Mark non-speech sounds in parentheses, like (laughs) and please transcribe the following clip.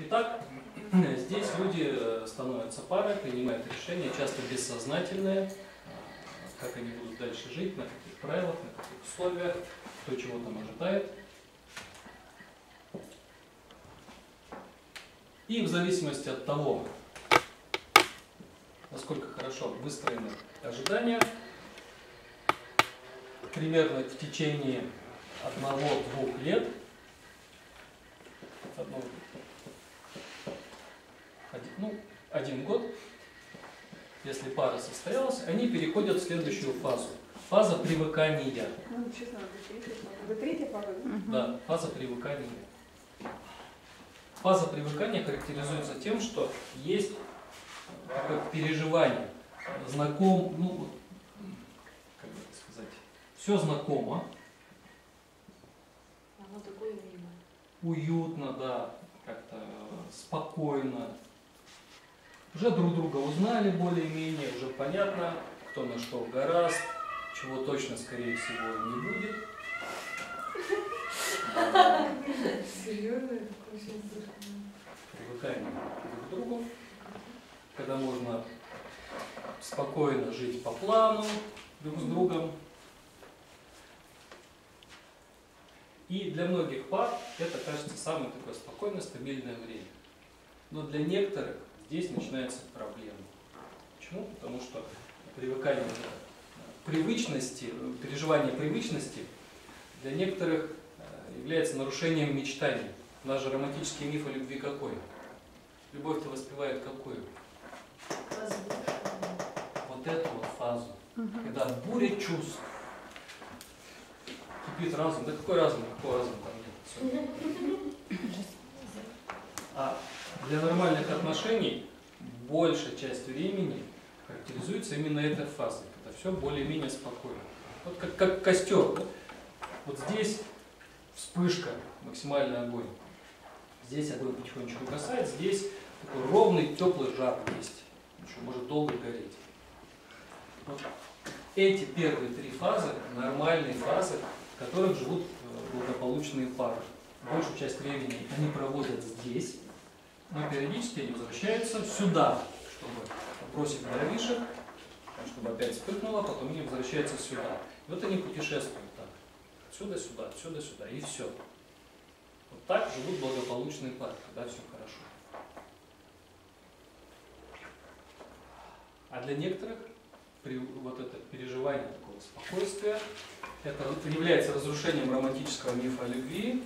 Итак, (clears throat) здесь люди э, становятся парой, принимают решения, часто бессознательные, э, как они будут дальше жить, на каких правилах, на каких условиях, кто чего там ожидает. И в зависимости от того, насколько хорошо выстроены ожидания, примерно в течение одного-двух лет, одного, ну, один год, если пара состоялась, они переходят в следующую фазу. Фаза привыкания. Ну, честно, это третья пара, да? Фаза привыкания. Фаза привыкания характеризуется тем, что есть такое переживание, знаком, ну, вот, как бы сказать, все знакомо, Оно такое милое. уютно, да, как-то спокойно. Уже друг друга узнали более-менее, уже понятно, кто на что гораст, чего точно, скорее всего, не будет. Серьезно? Привыкаем друг к другу, когда можно спокойно жить по плану друг с другом. И для многих пар это кажется самое такое спокойное, стабильное время. Но для некоторых здесь начинается проблема. Почему? Потому что привыкание к привычности, переживание привычности для некоторых э, является нарушением мечтаний. У нас же романтический миф о любви какой? Любовь-то воспевает какую? Вот эту вот фазу. Когда буря чувств. Кипит разум. Да какой разум? Какого разума там нет? (laughs) А для нормальных отношений большая часть времени характеризуется именно этой фазой, когда все более-менее спокойно. Вот как, как костер. Вот, здесь вспышка, максимальный огонь. Здесь огонь потихонечку угасает, здесь такой ровный, теплый жар есть. Еще может долго гореть. Вот эти первые три фазы, нормальные фазы, в которых живут э, благополучные пары. Большую часть времени они проводят здесь, но периодически они возвращаются сюда, чтобы бросить дровишек, чтобы опять вспыхнуло, потом они возвращаются сюда. И вот они путешествуют так. Отсюда сюда, отсюда сюда, и все. Вот так живут благополучные пары, когда все хорошо. А для некоторых при вот это переживание такого спокойствия, это является разрушением романтического мифа о любви,